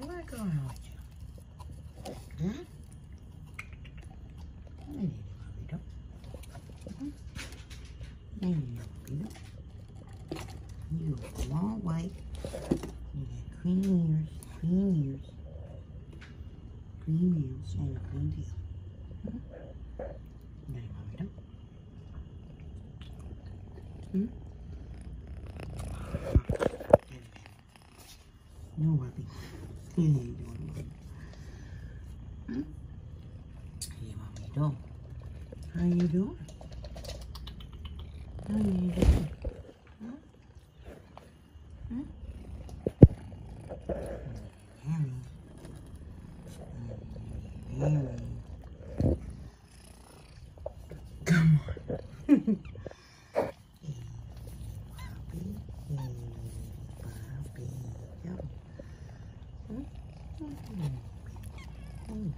Going on with you? Huh? Hey, Bobby, don't. Hey, Bobby, You a long way. You got cream ears, cream ears, cream ears, and a Bobby, don't. Hmm? No, Bobby. Hey, how you doing, Hmm? Hey. How you doing? How you doing? Huh? Harry. Harry. Come on. hey, Bobby. Hey, Bobby. Come. Hmm? Hmm. Hmm.